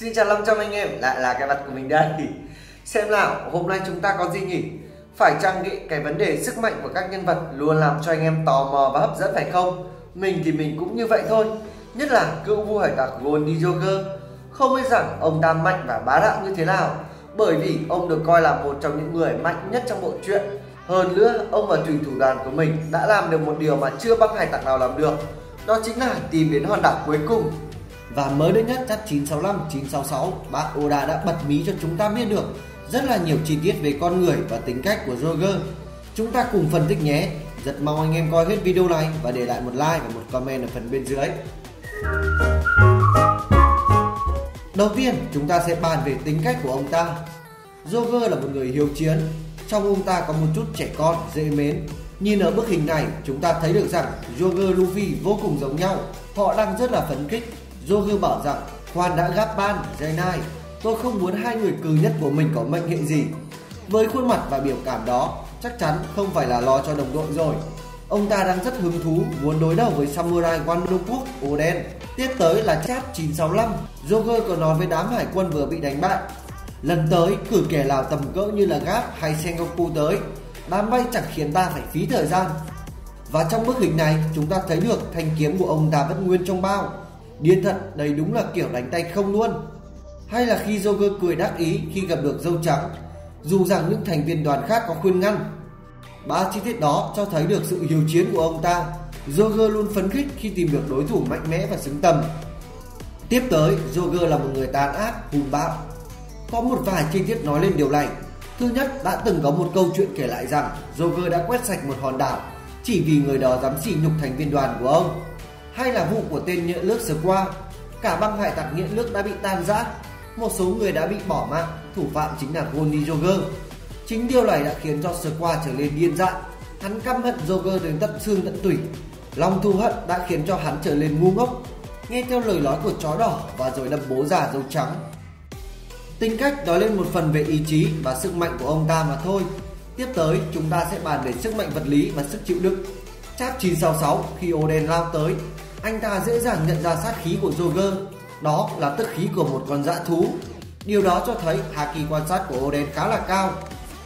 Xin chào 500 anh em, lại là cái mặt của mình đây. Xem nào, hôm nay chúng ta có gì nhỉ? Phải chăng cái, cái vấn đề sức mạnh của các nhân vật luôn làm cho anh em tò mò và hấp dẫn phải không? Mình thì mình cũng như vậy thôi. Nhất là cựu vua hải tặc Goldie Joker Không biết rằng ông ta mạnh và bá đạo như thế nào Bởi vì ông được coi là một trong những người mạnh nhất trong bộ truyện. Hơn nữa, ông và thủy thủ đoàn của mình đã làm được một điều mà chưa băng hải tặc nào làm được. Đó chính là tìm đến hòn đảo cuối cùng và mới đây nhất chắc 965, 966, bác Oda đã bật mí cho chúng ta biết được rất là nhiều chi tiết về con người và tính cách của Roger. Chúng ta cùng phân tích nhé. Rất mong anh em coi hết video này và để lại một like và một comment ở phần bên dưới. Đầu tiên, chúng ta sẽ bàn về tính cách của ông ta. Roger là một người hiếu chiến. Trong ông ta có một chút trẻ con, dễ mến. Nhìn ở bức hình này, chúng ta thấy được rằng Roger Luffy vô cùng giống nhau. Họ đang rất là phấn khích Joker bảo rằng khoan đã gáp ban, Jainai, tôi không muốn hai người cừ nhất của mình có mệnh hệ gì. Với khuôn mặt và biểu cảm đó, chắc chắn không phải là lo cho đồng đội rồi. Ông ta đang rất hứng thú muốn đối đầu với Samurai Wano Quốc Oden. Tiếp tới là chap 965, Joker còn nói với đám hải quân vừa bị đánh bại. Lần tới cử kẻ nào tầm cỡ như là Gap hay Sengoku tới, đám bay chẳng khiến ta phải phí thời gian. Và trong bức hình này chúng ta thấy được thanh kiếm của ông ta vẫn nguyên trong bao Điên thật, đây đúng là kiểu đánh tay không luôn. Hay là khi Joker cười đắc ý khi gặp được dâu trắng, dù rằng những thành viên đoàn khác có khuyên ngăn. Ba chi tiết đó cho thấy được sự hiếu chiến của ông ta. Joker luôn phấn khích khi tìm được đối thủ mạnh mẽ và xứng tầm. Tiếp tới, Joker là một người tàn ác, hùng bạo. Có một vài chi tiết nói lên điều này. Thứ nhất, đã từng có một câu chuyện kể lại rằng Joker đã quét sạch một hòn đảo chỉ vì người đó dám sỉ nhục thành viên đoàn của ông hay là vụ của tên nhện nước qua cả băng hải tặc nhện nước đã bị tan rã. Một số người đã bị bỏ mạng. Thủ phạm chính là Goldie Jogger, chính điều này đã khiến cho qua trở nên điên dại. Hắn căm hận Jogger đến tận xương tận tủy. Lòng thù hận đã khiến cho hắn trở nên ngu ngốc. Nghe theo lời nói của chó đỏ và rồi đâm bố già dâu trắng. Tính cách nói lên một phần về ý chí và sức mạnh của ông ta mà thôi. Tiếp tới chúng ta sẽ bàn về sức mạnh vật lý và sức chịu đựng. Chap 966 khi Oden lao tới anh ta dễ dàng nhận ra sát khí của Joker, đó là tức khí của một con dã thú. Điều đó cho thấy Haki quan sát của Oden khá là cao.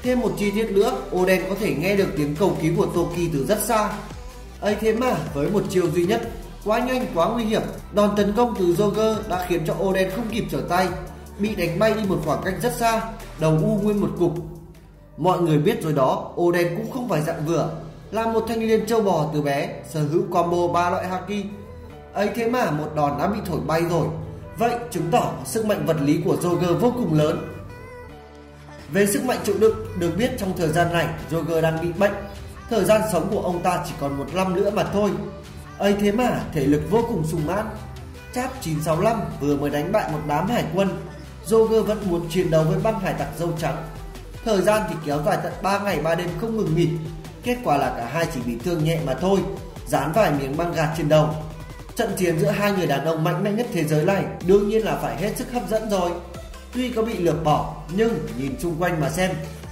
Thêm một chi tiết nữa, Oden có thể nghe được tiếng cầu cứu của Toki từ rất xa. ấy thế mà, với một chiều duy nhất, quá nhanh quá nguy hiểm, đòn tấn công từ Joker đã khiến cho Oden không kịp trở tay, bị đánh bay đi một khoảng cách rất xa, đầu u nguyên một cục. Mọi người biết rồi đó, Oden cũng không phải dạng vừa, là một thanh niên châu bò từ bé, sở hữu combo ba loại Haki ấy thế mà một đòn đã bị thổi bay rồi. Vậy chứng tỏ sức mạnh vật lý của Roger vô cùng lớn. Về sức mạnh chịu đựng được biết trong thời gian này Roger đang bị bệnh. Thời gian sống của ông ta chỉ còn một năm nữa mà thôi. Ấy thế mà thể lực vô cùng sung mãn. Chap 965 vừa mới đánh bại một đám hải quân. Roger vẫn muốn chiến đấu với băng hải tặc dâu trắng. Thời gian thì kéo dài tận 3 ngày 3 đêm không ngừng nghỉ kết quả là cả hai chỉ bị thương nhẹ mà thôi dán vài miếng băng gạt trên đầu Trận chiến giữa hai người đàn ông mạnh mẽ nhất thế giới này đương nhiên là phải hết sức hấp dẫn rồi. Tuy có bị lược bỏ nhưng nhìn xung quanh mà xem,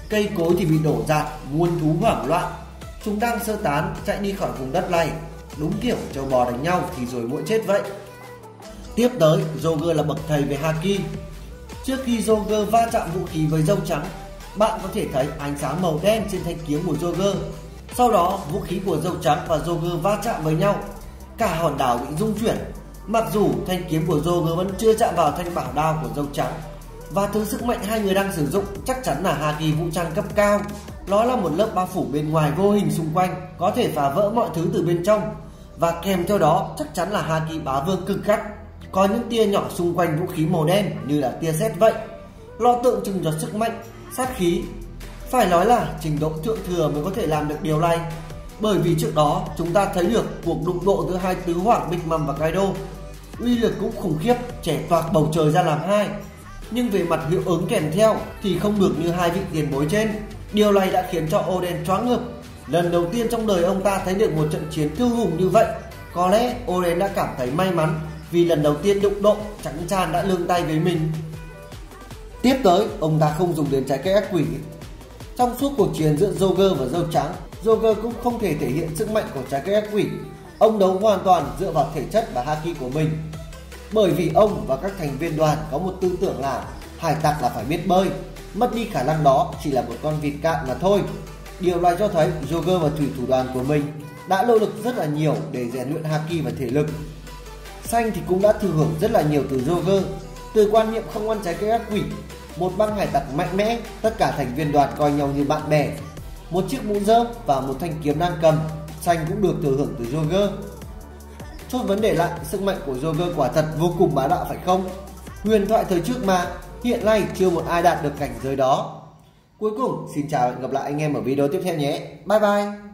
cây cối thì bị đổ rạt, muôn thú hoảng loạn. Chúng đang sơ tán chạy đi khỏi vùng đất này, đúng kiểu châu bò đánh nhau thì rồi mỗi chết vậy. Tiếp tới, Joker là bậc thầy về Haki. Trước khi Joker va chạm vũ khí với dâu trắng, bạn có thể thấy ánh sáng màu đen trên thanh kiếm của Joker. Sau đó, vũ khí của dâu trắng và Joker va chạm với nhau cả hòn đảo bị rung chuyển. Mặc dù thanh kiếm của Joker vẫn chưa chạm vào thanh bảo đao của dâu trắng và thứ sức mạnh hai người đang sử dụng chắc chắn là Haki vũ trang cấp cao. Nó là một lớp bao phủ bên ngoài vô hình xung quanh, có thể phá vỡ mọi thứ từ bên trong. Và kèm theo đó chắc chắn là Haki bá vương cực gắt. Có những tia nhỏ xung quanh vũ khí màu đen như là tia sét vậy. Nó tượng trưng cho sức mạnh, sát khí. Phải nói là trình độ thượng thừa mới có thể làm được điều này bởi vì trước đó chúng ta thấy được cuộc đụng độ giữa hai tứ hoàng Big Mom và Kaido. Uy lực cũng khủng khiếp, trẻ toạc bầu trời ra làm hai. Nhưng về mặt hiệu ứng kèm theo thì không được như hai vị tiền bối trên. Điều này đã khiến cho Oden choáng ngợp. Lần đầu tiên trong đời ông ta thấy được một trận chiến thư hùng như vậy. Có lẽ Oden đã cảm thấy may mắn vì lần đầu tiên đụng độ trắng tràn đã lương tay với mình. Tiếp tới, ông ta không dùng đến trái cây ác quỷ. Trong suốt cuộc chiến giữa Joker và Dâu Trắng, Joker cũng không thể thể hiện sức mạnh của trái cây ác quỷ. Ông đấu hoàn toàn dựa vào thể chất và haki của mình. bởi vì ông và các thành viên đoàn có một tư tưởng là hải tặc là phải biết bơi, mất đi khả năng đó chỉ là một con vịt cạn mà thôi. Điều này cho thấy Joker và thủy thủ đoàn của mình đã nỗ lực rất là nhiều để rèn luyện haki và thể lực. Xanh thì cũng đã thừa hưởng rất là nhiều từ Joker, từ quan niệm không ăn trái cây ác quỷ, một băng hải tặc mạnh mẽ, tất cả thành viên đoàn coi nhau như bạn bè. Một chiếc mũ rơm và một thanh kiếm đang cầm, Xanh cũng được thừa hưởng từ Joker. Chốt vấn đề lại, sức mạnh của Joker quả thật vô cùng bá đạo phải không? Huyền thoại thời trước mà, hiện nay chưa một ai đạt được cảnh giới đó. Cuối cùng, xin chào và hẹn gặp lại anh em ở video tiếp theo nhé. Bye bye!